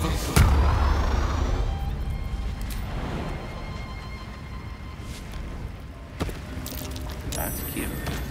Tá That's cute.